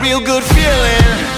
real good feeling.